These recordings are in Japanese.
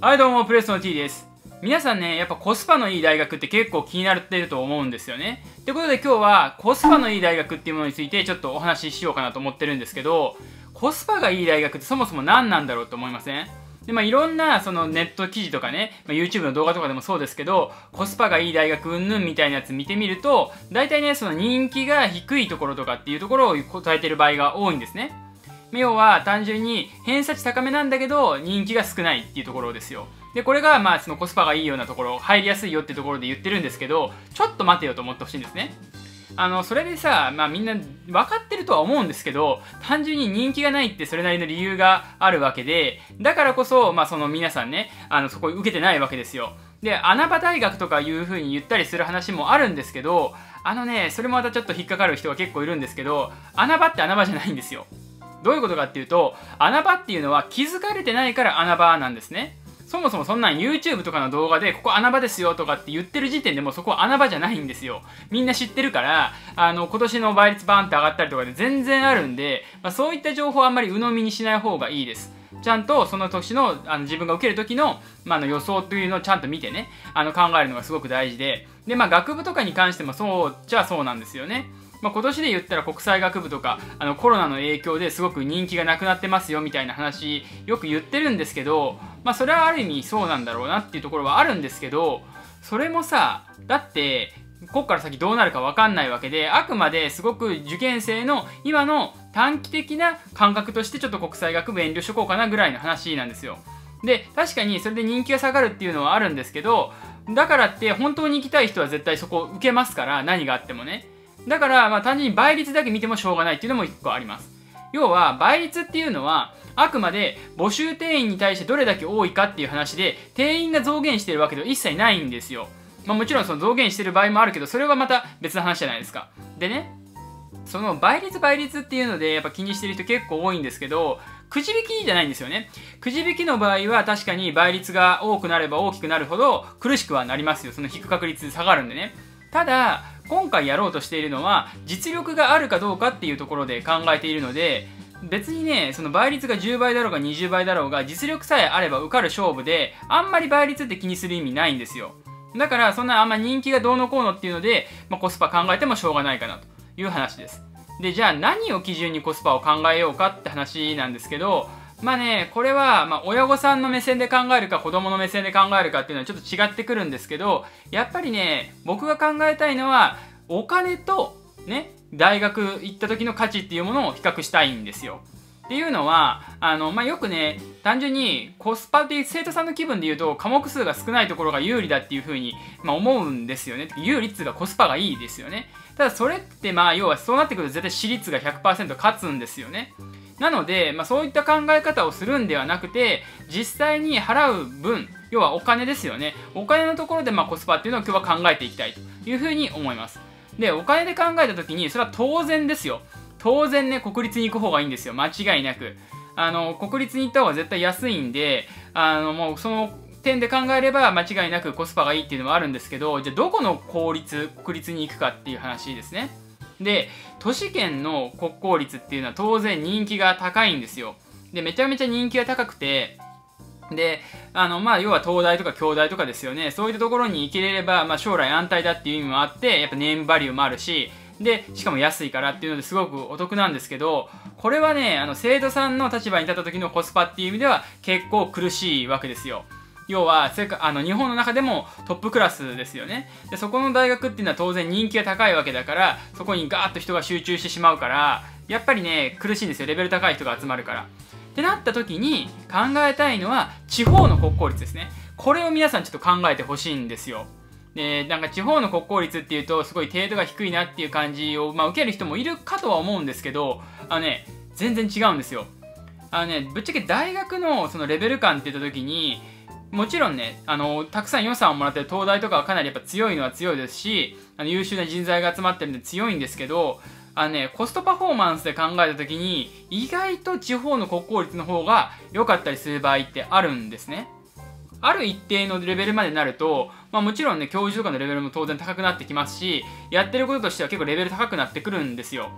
はいどうも、プレスの T です。皆さんね、やっぱコスパのいい大学って結構気になってると思うんですよね。ってことで今日はコスパのいい大学っていうものについてちょっとお話ししようかなと思ってるんですけど、コスパがいい大学ってそもそも何なんだろうと思いません？で、まあいろんなそのネット記事とかね、まあ、YouTube の動画とかでもそうですけど、コスパがいい大学云々みたいなやつ見てみると、大体ね、その人気が低いところとかっていうところを答えてる場合が多いんですね。要は単純に偏差値高めなんだけど人気が少ないっていうところですよ。でこれがまあそのコスパがいいようなところ入りやすいよってところで言ってるんですけどちょっと待てよと思ってほしいんですね。あのそれでさ、まあ、みんな分かってるとは思うんですけど単純に人気がないってそれなりの理由があるわけでだからこそ、まあ、その皆さんねあのそこ受けてないわけですよ。で穴場大学とかいう風に言ったりする話もあるんですけどあのねそれもまたちょっと引っかかる人が結構いるんですけど穴場って穴場じゃないんですよ。どういうことかっていうと穴場っていうのは気づかれてないから穴場なんですね。そもそもそんなん YouTube とかの動画でここ穴場ですよとかって言ってる時点でもうそこ穴場じゃないんですよ。みんな知ってるからあの今年の倍率バーンって上がったりとかで全然あるんで、まあ、そういった情報はあんまり鵜呑みにしない方がいいです。ちゃんとその年のあの自分が受ける時の,、まあ、の予想というのをちゃんと見てねあの考えるのがすごく大事で。で、まあ、学部とかに関してもそうじゃそうなんですよね。まあ、今年で言ったら国際学部とかあのコロナの影響ですごく人気がなくなってますよみたいな話よく言ってるんですけど、まあ、それはある意味そうなんだろうなっていうところはあるんですけどそれもさだってここから先どうなるか分かんないわけであくまですごく受験生の今の短期的な感覚としてちょっと国際学部遠慮しとこうかなぐらいの話なんですよ。で確かにそれで人気が下がるっていうのはあるんですけどだからって本当に行きたい人は絶対そこ受けますから何があってもね。だから、まあ、単純に倍率だけ見てもしょうがないっていうのも1個あります。要は、倍率っていうのは、あくまで募集定員に対してどれだけ多いかっていう話で、定員が増減してるわけでは一切ないんですよ。まあ、もちろんその増減してる場合もあるけど、それはまた別の話じゃないですか。でね、その倍率倍率っていうので、やっぱ気にしてる人結構多いんですけど、くじ引きじゃないんですよね。くじ引きの場合は確かに倍率が多くなれば大きくなるほど苦しくはなりますよ。その引く確率下がるんでね。ただ、今回やろうとしているのは実力があるかどうかっていうところで考えているので別にねその倍率が10倍だろうが20倍だろうが実力さえあれば受かる勝負であんまり倍率って気にする意味ないんですよ。だからそんなあんま人気がどうのこうのっていうので、まあ、コスパ考えてもしょうがないかなと。いう話です。でじゃあ何を基準にコスパを考えようかって話なんですけどまあね、これは、まあ、親御さんの目線で考えるか子供の目線で考えるかっていうのはちょっと違ってくるんですけどやっぱりね僕が考えたいのはお金とね大学行った時の価値っていうものを比較したいんですよ。っていうのはあの、まあ、よくね単純にコスパって生徒さんの気分で言うと科目数が少ないところが有利だっていうふうに、まあ、思うんですよね。有利っつうかコスパがいいですよね。ただそれってまあ要はそうなってくると絶対私立が100%勝つんですよね。なので、まあ、そういった考え方をするんではなくて実際に払う分要はお金ですよね。お金のところでまあコスパっていうのを今日は考えていきたいというふうに思います。でお金で考えた時にそれは当然ですよ。当然ね国立に行く方がいいんですよ。間違いなく。あの国立に行った方が絶対安いんであのもうその点で考えれば間違いなくコスパがいいっていうのもあるんですけどじゃあどこの公立国立に行くかっていう話ですね。で都市圏の国公立っていうのは当然人気が高いんですよ。でめちゃめちゃ人気が高くてであのまあ要は東大とか京大とかですよね。そういったところに行ければ、まあ、将来安泰だっていう意味もあってやっぱネームバリューもあるしでしかも安いからっていうのですごくお得なんですけどこれはねあの生徒さんの立場に立った時のコスパっていう意味では結構苦しいわけですよ。要は世界あの日本の中でもトップクラスですよね。でそこの大学っていうのは当然人気が高いわけだからそこにガーッと人が集中してしまうからやっぱりね苦しいんですよ。レベル高い人が集まるから。ってなった時に考えたいのは地方の国公立ですね。これを皆さんちょっと考えてほしいんですよ。でなんか地方の国公立っていうとすごい程度が低いなっていう感じを、まあ、受ける人もいるかとは思うんですけどあのね全然違うんですよ。あのねぶっちゃけ大学のそのレベル感って言った時にもちろんねあのたくさん予算をもらってる東大とかはかなりやっぱ強いのは強いですしあの優秀な人材が集まってるんで強いんですけどあのね、コストパフォーマンスで考えた時に意外と地方の国公立の方が良かったりする場合ってあるんですね。ある一定のレベルまでなると、まあ、もちろんね教授とかのレベルも当然高くなってきますしやってることとしては結構レベル高くなってくるんですよ。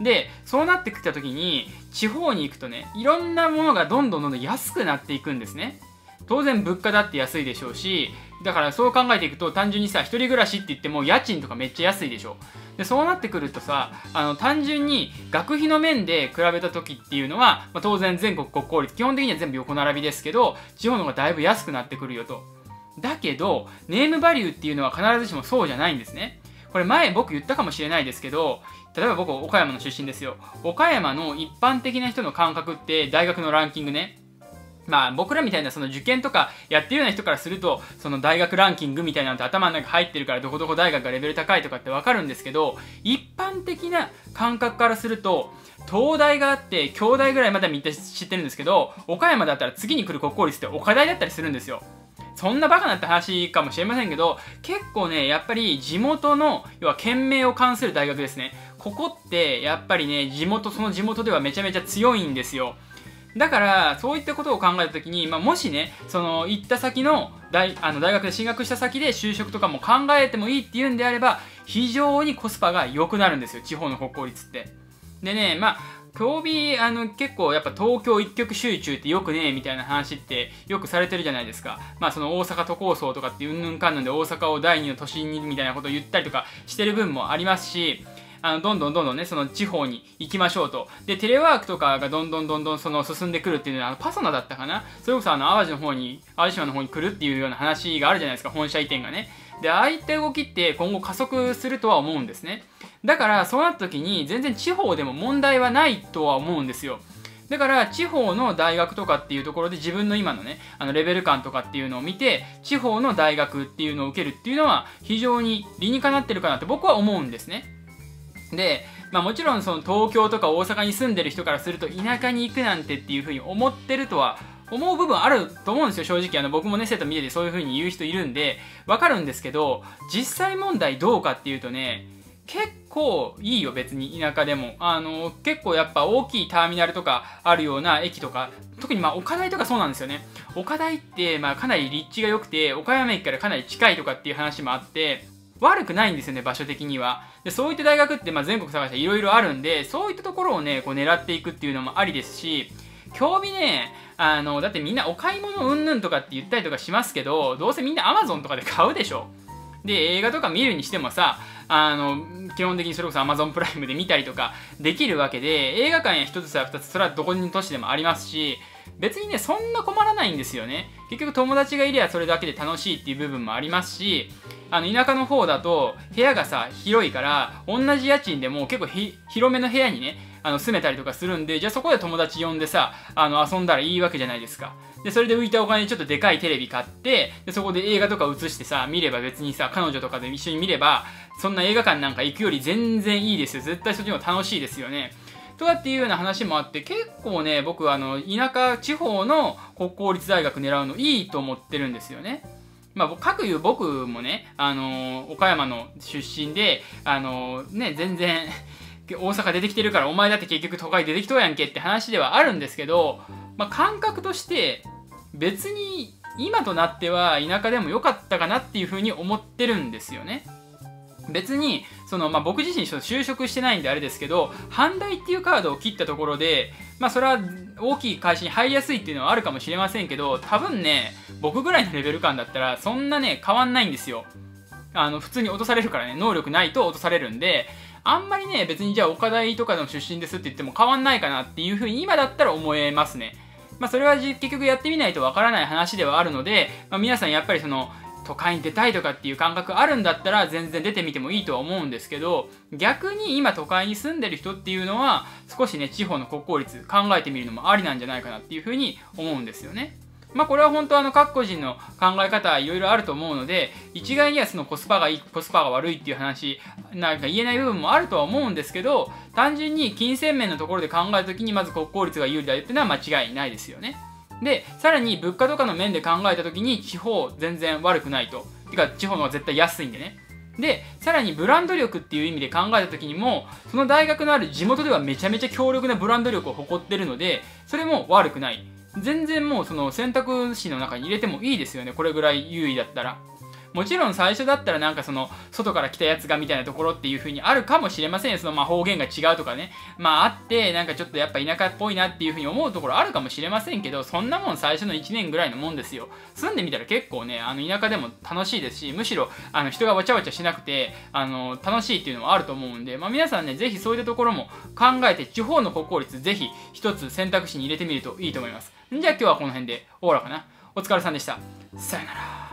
でそうなってきた時に地方に行くとねいろんなものがどんどんどんどん安くなっていくんですね。当然物価だって安いでしょうしだからそう考えていくと単純にさ一人暮らしって言っても家賃とかめっちゃ安いでしょでそうなってくるとさあの単純に学費の面で比べた時っていうのは、まあ、当然全国国公立基本的には全部横並びですけど地方の方がだいぶ安くなってくるよと。だけどネームバリューっていうのは必ずしもそうじゃないんですね。これ前僕言ったかもしれないですけど例えば僕岡山の出身ですよ。岡山の一般的な人の感覚って大学のランキングね。まあ僕らみたいなその受験とかやってるような人からするとその大学ランキングみたいなのって頭の中入ってるからどこどこ大学がレベル高いとかってわかるんですけど一般的な感覚からすると東大があって京大ぐらいまでみんな知ってるんですけど岡山だったら次に来る国公立って岡大だったりするんですよ。そんなバカなって話かもしれませんけど結構ねやっぱり地元の要は県名を関する大学ですね。ここってやっぱりね地元その地元ではめちゃめちゃ強いんですよ。だからそういったことを考えた時に、まあ、もしねその行った先の大あの大学で進学した先で就職とかも考えてもいいっていうんであれば非常にコスパが良くなるんですよ地方の国公立って。でねまあ競技あの結構やっぱ東京一極集中ってよくねみたいな話ってよくされてるじゃないですか。まあその大阪都構想とかってうんぬんかんぬんで大阪を第二の都心にみたいなことを言ったりとかしてる分もありますしあのどんどんどんどんねその地方に行きましょうと。でテレワークとかがどんどんどんどんその進んでくるっていうのはあのパソナだったかな。それこそあの淡路の方に淡路島の方に来るっていうような話があるじゃないですか本社移転がね。でああいった動きって今後加速するとは思うんですね。だからそうなった時に全然地方でも問題はないとは思うんですよ。だから地方の大学とかっていうところで自分の今のねあのレベル感とかっていうのを見て地方の大学っていうのを受けるっていうのは非常に理にかなってるかなって僕は思うんですね。で、まあ、もちろんその東京とか大阪に住んでる人からすると田舎に行くなんてっていうふうに思ってるとは思う部分あると思うんですよ正直。あの僕もね生徒見ててそういうふうに言う人いるんでわかるんですけど実際問題どうかっていうとね結構いいよ別に田舎でも。あの結構やっぱ大きいターミナルとかあるような駅とか特にまあ岡大とかそうなんですよね。岡大ってまあかなり立地が良くて岡山駅からかなり近いとかっていう話もあって悪くないんですよね場所的には。でそういった大学ってまあ全国探していろいろあるんでそういったところをねこう狙っていくっていうのもありですし興味ねあのだってみんなお買い物うんぬんとかって言ったりとかしますけどどうせみんな Amazon とかで買うでしょ。で映画とか見るにしてもさあの基本的にそれこそ Amazon プライムで見たりとかできるわけで映画館や1つや2つそれはどこに都市でもありますし別にねそんな困らないんですよね。結局友達がいればそれだけで楽しいっていう部分もありますしあの田舎の方だと部屋がさ広いから同じ家賃でも結構広めの部屋にねあの住めたりとかするんでじゃあそこで友達呼んでさあの遊んだらいいわけじゃないですか。でそれで浮いたお金でちょっとでかいテレビ買ってでそこで映画とか映してさ見れば別にさ彼女とかで一緒に見ればそんな映画館なんか行くより全然いいですよ。絶対そっちの方が楽しいですよね。とかっていうような話もあって結構ね僕あの田舎地方の国公立大学狙うのいいと思ってるんですよね。まあ、各言う僕もね、あのー、岡山の出身で、あのー、ね、全然大阪出てきてるからお前だって結局都会出てきとうやんけって話ではあるんですけど、まあ、感覚として別に今となっては田舎でも良かったかなっていうふうに思ってるんですよね。別にその、まあ、僕自身就職してないんであれですけど阪大っていうカードを切ったところでまあそれは大きい会社に入りやすいっていうのはあるかもしれませんけど多分ね僕ぐらいのレベル感だったらそんなね変わんないんですよ。あの普通に落とされるからね能力ないと落とされるんであんまりね別にじゃあ岡大とかの出身ですって言っても変わんないかなっていうふうに今だったら思えますね。まあそれは結局やってみないとわからない話ではあるので、まあ、皆さんやっぱりその都会に出たいとかっていう感覚あるんだったら全然出てみてもいいとは思うんですけど逆に今都会に住んでる人っていうのは少しね地方の国公立考えてみるのもありなんじゃないかなっていうふうに思うんですよね。まあこれは本当あの各個人の考え方いろいろあると思うので一概にはそのコスパがいいコスパが悪いっていう話なんか言えない部分もあるとは思うんですけど単純に金銭面のところで考えた時にまず国公立が有利だよっていうのは間違いないですよね。でさらに物価とかの面で考えた時に地方全然悪くないと。てか地方の方が絶対安いんでね。でさらにブランド力っていう意味で考えた時にもその大学のある地元ではめちゃめちゃ強力なブランド力を誇ってるのでそれも悪くない。全然もうその選択肢の中に入れてもいいですよね。これぐらい優位だったら。もちろん最初だったらなんかその外から来たやつがみたいなところっていう風にあるかもしれませんそのま方言が違うとかね。まああってなんかちょっとやっぱ田舎っぽいなっていう風に思うところあるかもしれませんけどそんなもん最初の1年ぐらいのもんですよ。住んでみたら結構ねあの田舎でも楽しいですしむしろあの人がわちゃわちゃしなくてあの楽しいっていうのもあると思うんで、まあ、皆さんねぜひそういったところも考えて地方の国公立ぜひ一つ選択肢に入れてみるといいと思います。じゃあ今日はこの辺でおおらかな。お疲れさんでした。さよなら。